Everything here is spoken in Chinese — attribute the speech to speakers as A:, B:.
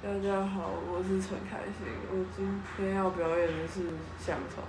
A: 大家好，我是陈开心。我今天要表演的是《乡愁》。